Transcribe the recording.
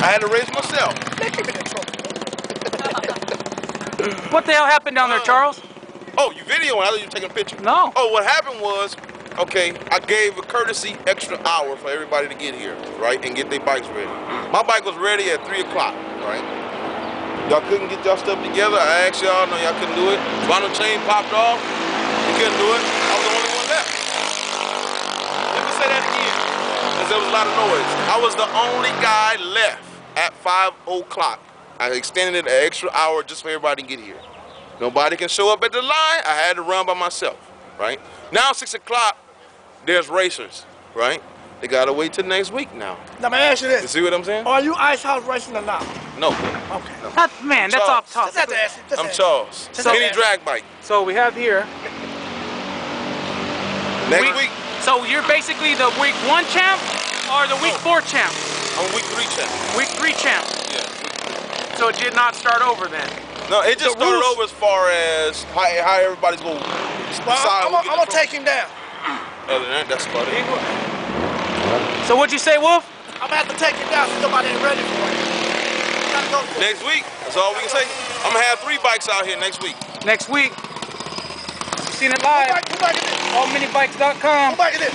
I had to raise myself. Man, give me that trophy. What the hell happened down there, Charles? Oh, you videoing? I thought you were taking a picture. No. Oh, what happened was, okay, I gave a courtesy extra hour for everybody to get here, right, and get their bikes ready. My bike was ready at 3 o'clock, right? Y'all couldn't get y'all stuff together. I asked y'all, no, y'all couldn't do it. Vinyl chain popped off. You couldn't do it. I was the only one left. Let me say that again, because there was a lot of noise. I was the only guy left at 5 o'clock. I extended it an extra hour just for everybody to get here. Nobody can show up at the line. I had to run by myself, right? Now, 6 o'clock, there's racers, right? They gotta wait till next week now. Now, let me ask you You this. see what I'm saying? Are you ice house racing or not? No, Okay. That, man, that's Charles. off Just topic. have to ask you. Just I'm ask Charles. So- Penny drag bike. So we have here. Next week, week, So you're basically the week one champ or the week four champ? I'm week three champ. Week three champ. Yeah. So it did not start over then. No, it just The started rules- over as far as how, how everybody's going to you. decide Well, I'm, I'm, get I'm the gonna take him down. Other than that, that's about it. So what'd you say, Wolf? I'm gonna have to take him down since nobody ain't ready for it. Go for. Next week, that's all we can say. I'm gonna have three bikes out here next week. Next week. You seen it Who live. bike, who bike is this? AllMiniBikes.com. Who bike is this?